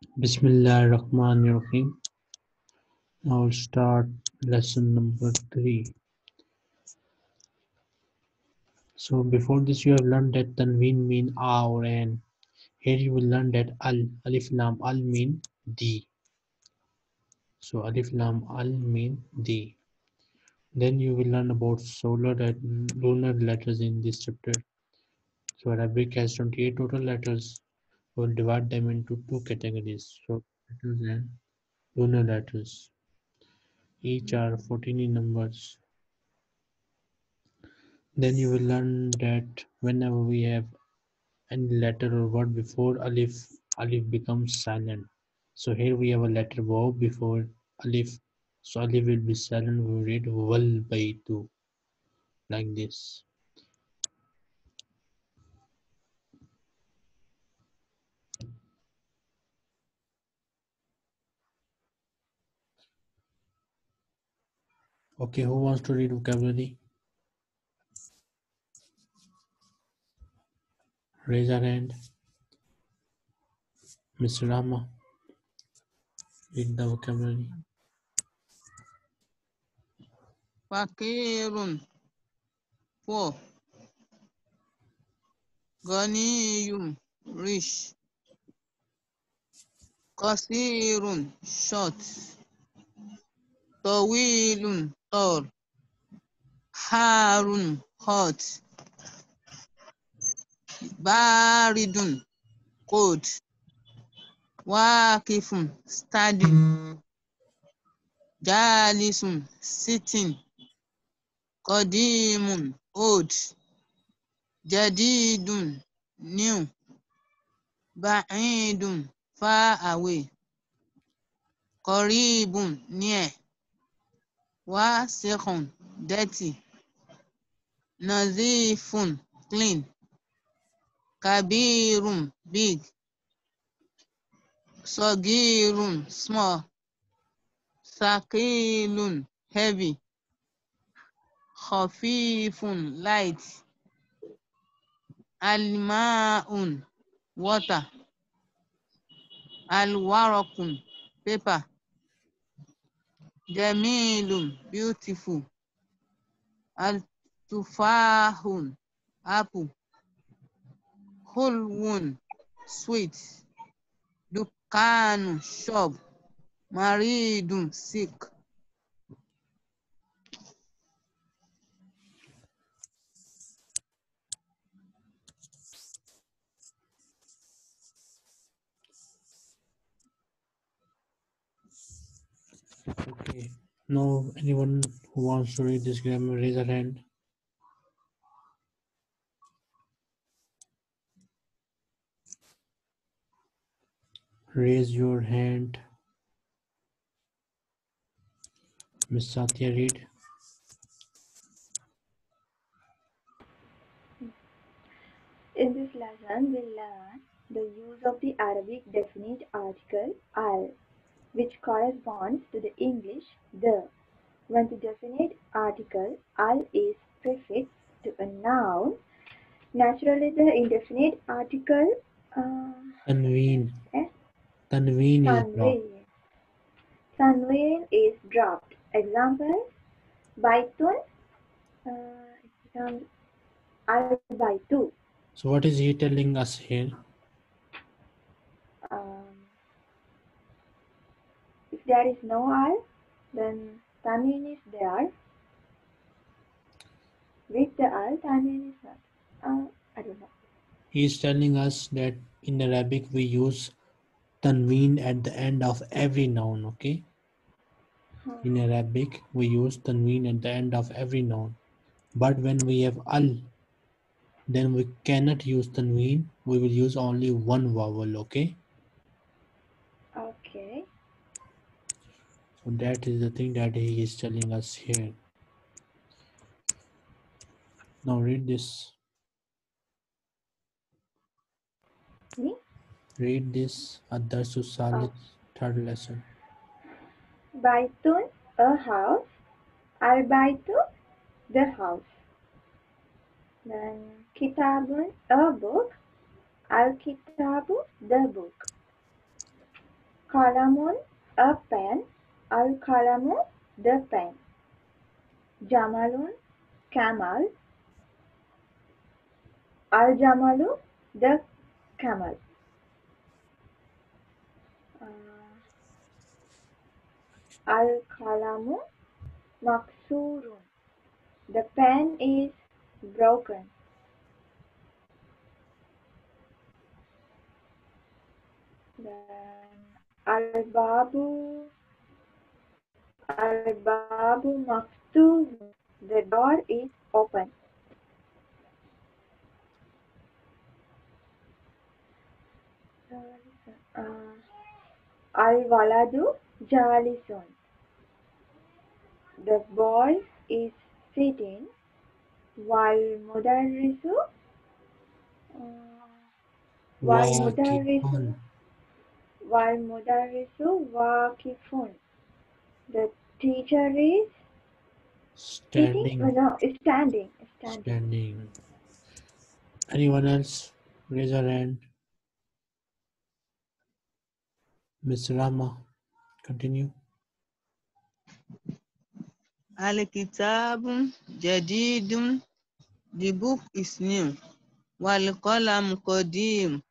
Bismillah ar-Rahman ar-Rahim. Now start lesson number three. So before this you have learned that tanween mean a or an. Here you will learn that al, alif lam al mean the. So alif lam al mean the. Then you will learn about solar and lunar letters in this chapter. So Arabic has 28 total letters. We'll divide them into two categories. Solar letters and lunar letters. Each are 14 in numbers. Then you will learn that whenever we have any letter or word before alif, alif becomes silent. So here we have a letter waw before alif. So alif will be silent. We read wal baytu like this. Okay, who wants to read vocabulary? Raise your hand. Mr. Rama, read the vocabulary. Fakirun, poor. Ganiyum, rich. Kasirun, short. طويل tall حار hot بارد cold واقف standing جالس sitting قديم old جديد new بعيد far away قريب near wasikhun dirty nazifun clean kabirun big sogirun small sakilun heavy khafifun light almaun water alwarakun paper. Jamilun, beautiful. Al-tufahun, apple. Hulwun, sweet. Dukanu, shop. Maridun, sick. Okay. Now, anyone who wants to read this grammar, raise a hand. Raise your hand. Miss Satya, read. In this lesson, we'll learn the use of the Arabic definite article al, which corresponds to the English the. When the definite article al is prefixed to a noun, naturally the indefinite article uh, Tanween. eh, Tanween is dropped. tanween. Tanween is dropped. Example, baitun, uh, it becomes al baitu. So what is he telling us here? There is no al, then tanween is there. With the al, tanween is not. Uh, I don't know. He is telling us that in Arabic we use tanween at the end of every noun, okay? In Arabic we use tanween at the end of every noun. But when we have al, then we cannot use tanween. We will use only one vowel, okay? Okay. So that is the thing that he is telling us here. Now read this. Me? Read this Ad-Darsu Salis, ah. third lesson. Baitun, a house. Al baitu, the house. Then kitabun, a book. Al kitabu, the book. Kalamun, a pen. Al kalamu, the pen. Jamalun, camel. Al jamalu, the camel. Al kalamu, maksurun. The pen is broken. Then al babu al babu maftun. The door is open. Uh, al waladu jalisun. The boy is sitting while mudarrisu while mudarrisu while mudarrisu waqifun. The teacher is Standing. uh, no, standing, standing. Standing. Anyone else? Raise your hand. Miss Rama, continue. Al-Kitabun Jadidun. The book is new. Wal-Qalam Qadim.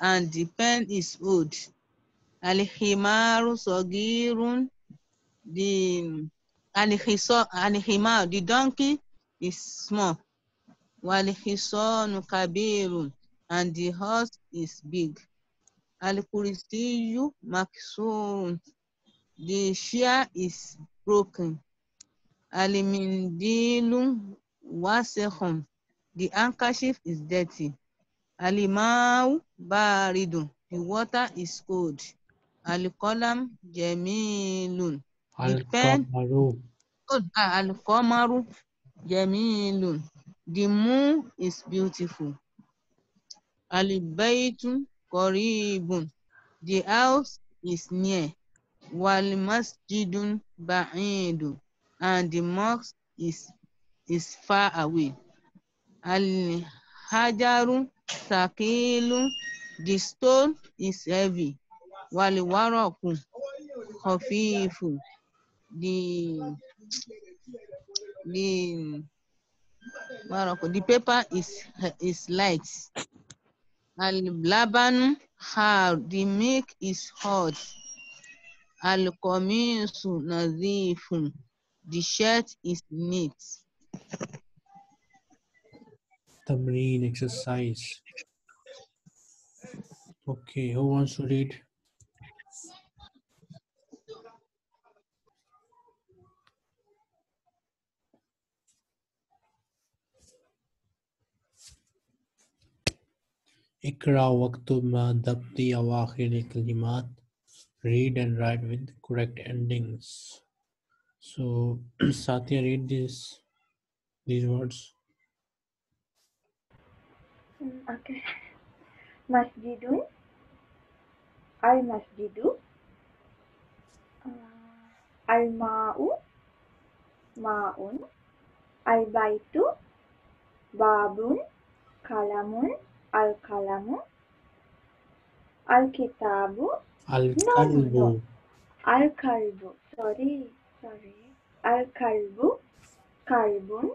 And the pen is old. Al-Himaru Sagirun. The Al-Himar, the donkey is small. Wal-Hisanu Kabirun. And the horse is big. The chair is broken. The handkerchief is dirty. Alimau. The water is cold. Alikolam jamilun. Al-Qamaru. Al-Qamaru jamilun. The moon is beautiful. Al-Baytu qaribun. The house is near. Wal masjidun ba'idun. And the mosque is is far away. Al hajaru sakilu. The stone is heavy. Wal waraku khafifu. The the waraku, the paper is is light. Al labanu hard. The milk is hot. Al qamisu nadhifun. The shirt is neat. Tamreen exercise. Okay, who wants to read? Ikra waktub ma dabti awakhir kalimat. Read and write with correct endings. So, Satya, read this these words. Okay. Masjidun. Al masjidu. Al ma'u. Ma'un. Al baitu. Babun. Kalamun. Al kalamu. Al kitabu. Al No, kalbu. no. Al kalbu. Sorry. Sorry. Al kalbu. Kalbun.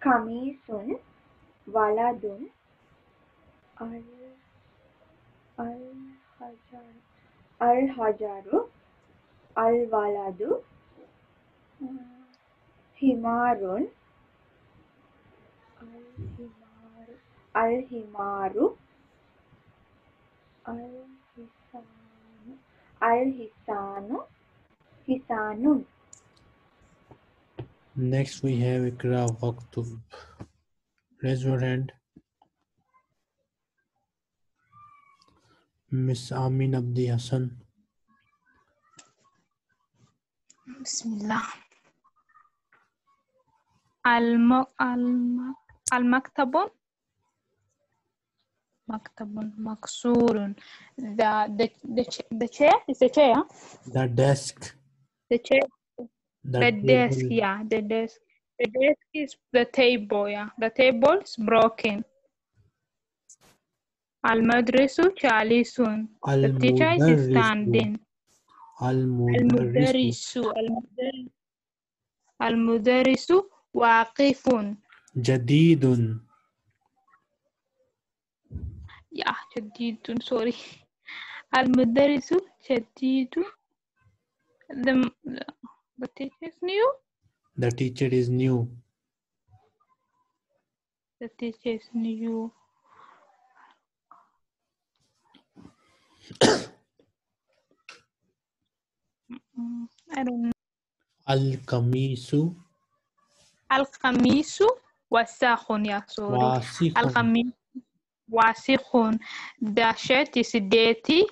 Kamisun. Waladun. Al Al Hajar Al Hajaru Al அல்ஹிமாரு Al हिसानु हिसानुन next we have ikra waqtub raise your hand miss amin abdi hasan bismillah al al الم... المكتب مكتب مكسور the the the, ch- the chair is the chair The desk. the chair The, the desk yeah the desk the desk is the table yeah the table is broken المدرس جالس The teacher is standing المدرس المدرس المدرس المدرس Jadidun. Yeah, Jadidun, sorry. Al Mudarisu Jadidun. The, the teacher is new? The teacher is new. The teacher is new. Mm, I don't know. Al Kamisu. Al Kamisu. وساخ يا سوري. واسخ القميص واسخ dirty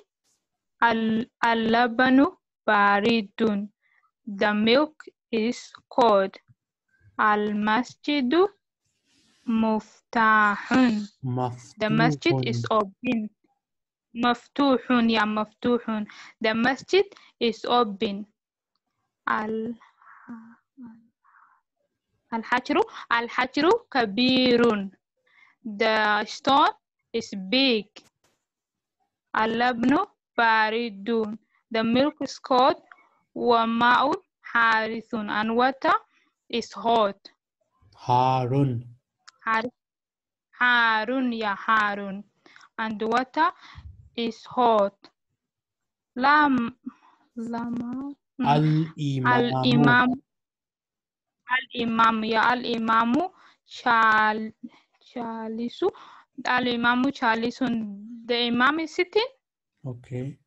ال- اللبن بارد the milk is cold. المسجد مفتاح. The masjid is open. مفتوح يا مفتوح. The masjid is open. ال- الحجر الحجر كبير. The stone is big. اللبن بارد. The milk is cold. وماء حارث and water is hot. حار- حار يا حار and water is hot. لام لام الإمام. الإمام. al-imam ya al-imamu chal jalisu al-imamu jalisun the imam is sitting. Okay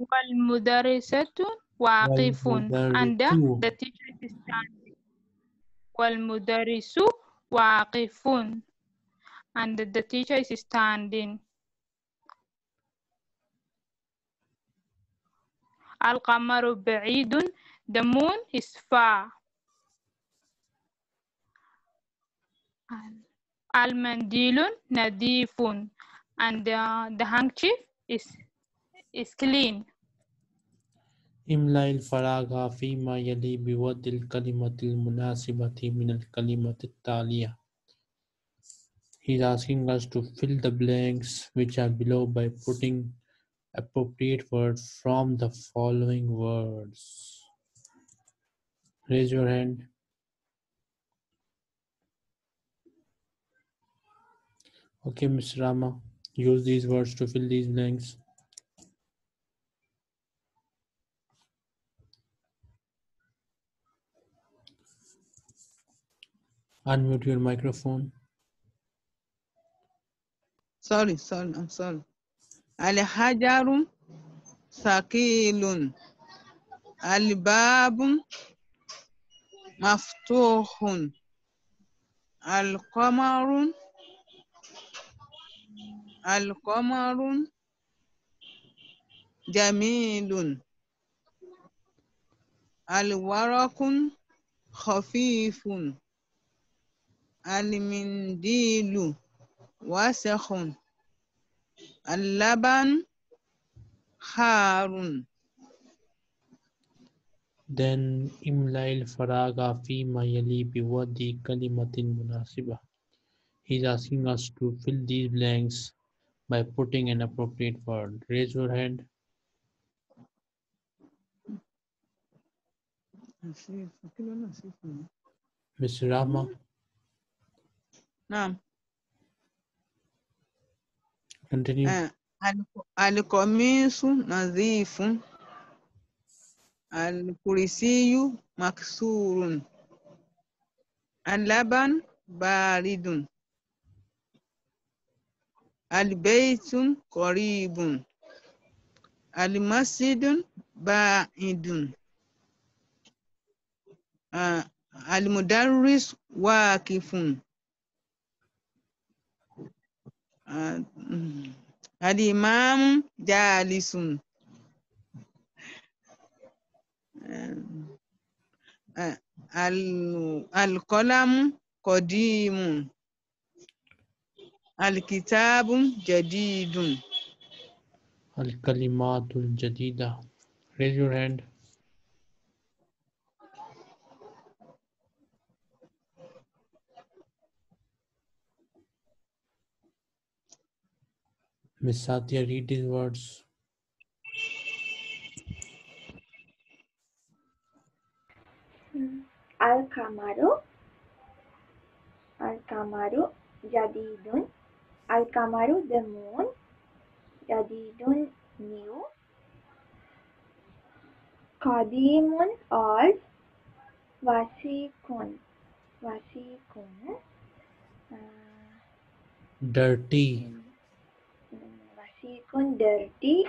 wal mudarrisatu waqifun and the teacher is standing. Wal mudarrisu waqifun and the teacher is standing. Al qamaru ba'idun the moon is far. المنديل نظيف and the, the handkerchief is is clean املأ الفراغ فيما يلي بوضع الكلمة المناسبة من الكلمة التالية He's asking us to fill the blanks which are below by putting appropriate words from the following words. Raise your hand. Okay, Ms. Rama, use these words to fill these blanks. Unmute your microphone. Sorry, sorry, I'm sorry. Al-hajarum sakilun, Al-babum maftuhun. Al-qamarun القمر جميل. الورق خفيف. المنديل وسخ اللبن حار Then املأ الفراغ فيما يلي بوضع كلمة مناسبة. He's asking us to fill these blanks. by putting an appropriate word. Raise your hand. Mr. Rama. Naam. Continue. Ah, uh, Alkomisu nadhifu. Alkurisiyu maksurun. laban baridun. albaitun koribun almasidun baidun. Uh, almudarris wakifun uh, ah, mm. alimamu jalisun. Uh, alkọlamu kọdímù. Al الكتاب جديد الكلمات الجديدة. Raise your hand. Miss Satya, read these words. Al-Kamaru Al-Kamaru Jadidun Al-Kamaru the moon Jadidun new Qadimun old Wasikun Wasikun uh, Dirty. Wasikun dirty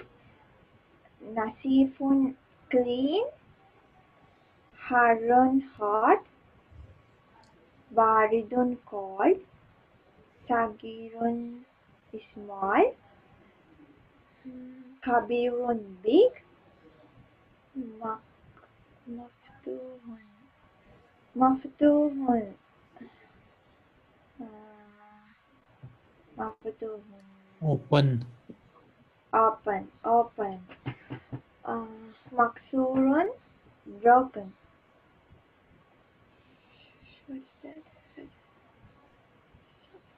Nasifun clean Harun hot Baridun cold Sagirun small Kabirun big Maftuhun Maftuhun uh, Maftuhun Open. open, open. Uh, maksurun, broken. What's that?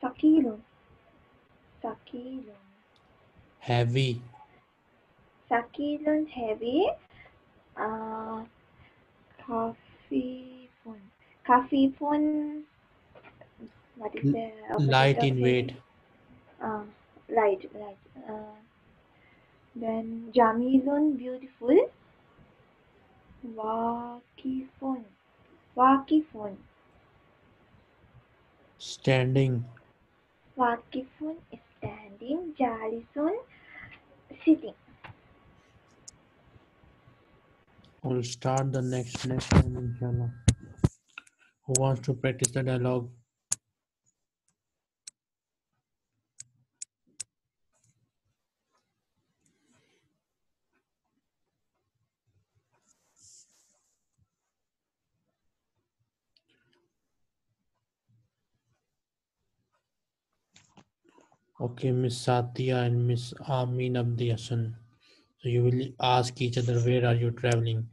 Sakilun, sakilun. Heavy. Sakilun, heavy. Uh, kafifun. Kafifun, what is the Light in weight. Uh, right, right. Uh, then Jamilun, beautiful. Wakifun, Wakifun, Standing. Wakifun, standing. Jalisun, sitting. We'll start the next time, inshallah. Who wants to practice the dialogue? Okay, Miss Satya and Miss Amin Abdi Hassan. So you will ask each other, where are you traveling?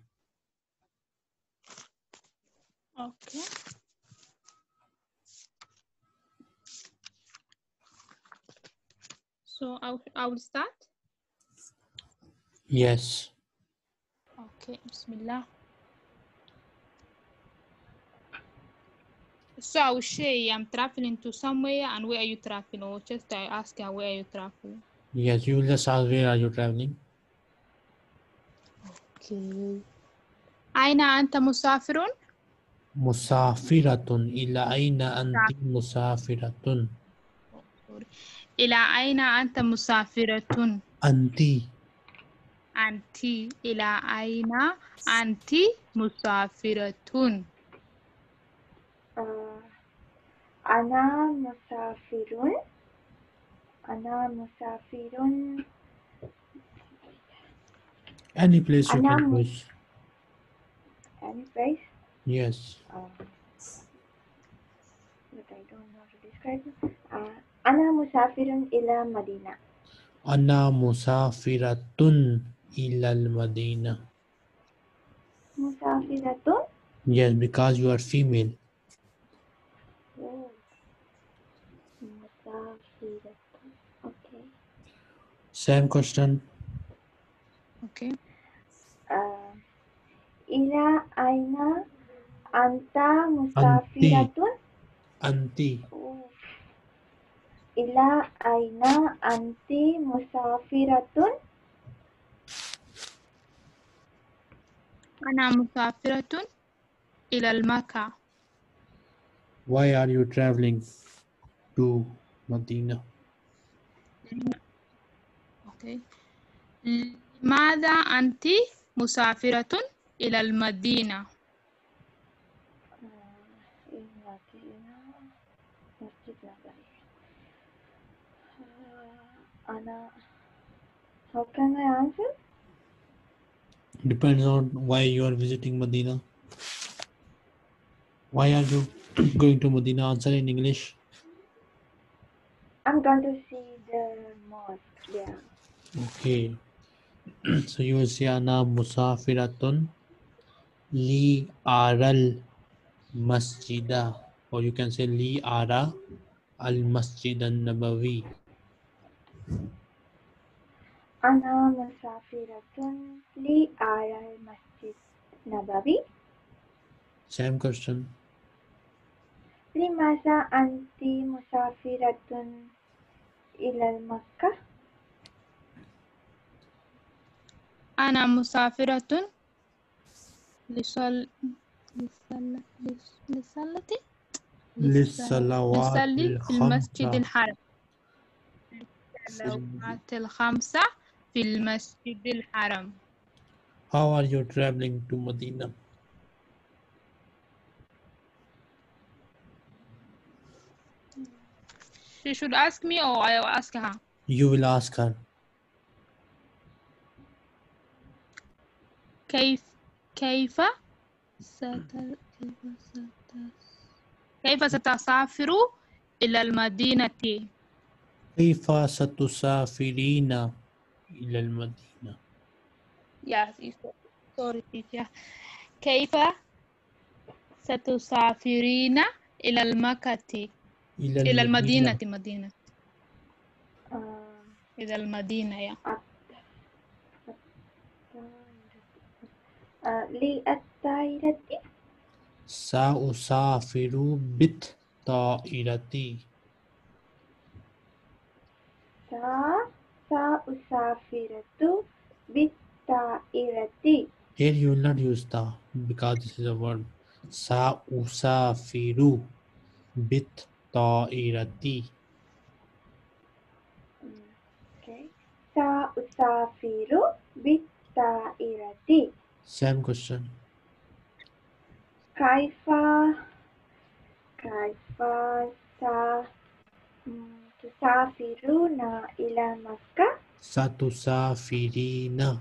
Okay. So I I will start. Yes. Okay, Bismillah. So I will say I'm traveling to somewhere and where are you traveling? Or just I ask her where are you traveling? Yes, you will just ask, where are you traveling? Okay. أين أنت مسافر؟ مسافرة إلى أين أنت مسافرة؟ إلى أين أنت مسافرة؟ أنت أنت إلى أين أنت مسافرة؟ Ana musafirun. Ana musafirun. any place you can Anam. choose. Any place? Yes. Um, but I don't know how to describe it. Uh, Ana musafirun ila Madina. أنا مسافرة إلى المدينة. Musafiratun. Yes, because you are female. Same question. Okay. Uh, ila aina anta musafiratun. أنت Oh. Ila aina anti musafiratun. أنا مسافرة إلى المكة. Why are you traveling to Medina? थे मादा अंति मुसाफिरतुन इलल मदीना Anna, how can I answer? Depends on why you are visiting Medina. Why are you going to Medina? Answer in English. I'm going to see the mosque. Yeah. Okay. so you will say Ana Musafiratun Li Aral Masjida. Or you can say Li Ara Al Masjid An Nabawi. أنا مسافرة لأرى المسجد النبوي Same question. لماذا أنت مسافرة إلى مكة؟ أنا مسافرة لصل لصل لصلتي للصلوات في المسجد الحرام الصلوات الخمسة في المسجد الحرام How are you traveling to Medina? She should ask me or I will ask her You will ask her. كيف كيف كيف ست كيف ستسافر إلى المدينة كيف ستسافرين إلى المدينة؟ It's- sorry teacher. كيف ستسافرين إلى المكة إلى المدينة. مدينة إلى المدينة يا آه، للطائرة سأسافر بالطائرة. سا سأسافر بالطائرة Here you will not use the because this is a word. سأسافر بالطائرة. Okay. سأسافر بالطائرة same question. Kaifa, Kaifa, sa, mm, tusafiruna ila Makkah. Satusafirina.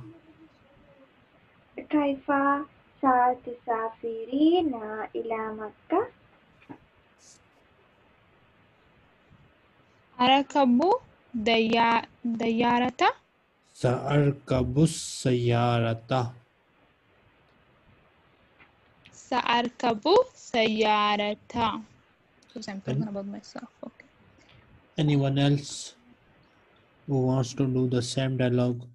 Kaifa, sa, tusafirina ila Makkah. Arakabu dayarata. Sa arkabu sayarata. سأركب سيارة Because I'm talking about myself. Okay. Anyone else who wants to do the same dialogue?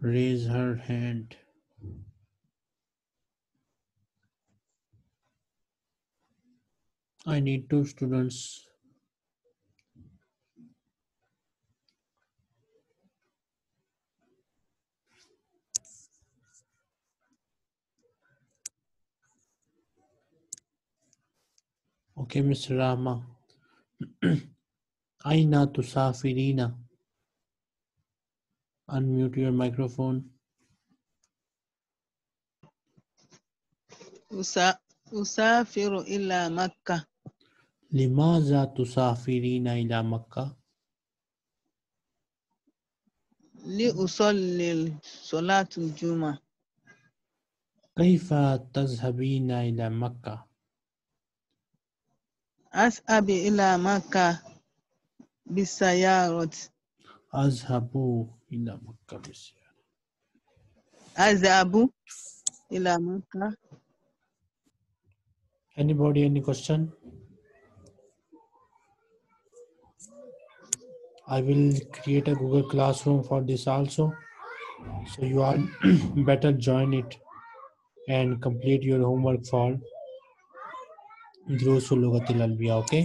Raise her hand. I need two students. Okay, Mr. Rama. Aina tusafirina. Unmute your microphone. أسا- أسافر إلى مكة لماذا تسافرين إلى مكة؟ لأصلي صلاة الجمعة كيف تذهبين إلى مكة؟ أذهب إلى مكة بالسيارة أذهب إلى مكة بالسيارة. أذهب إلى مكة Anybody, any question? I will create a Google Classroom for this also. So you all better join it and complete your homework for zero सोलह का तिलाल भी okay?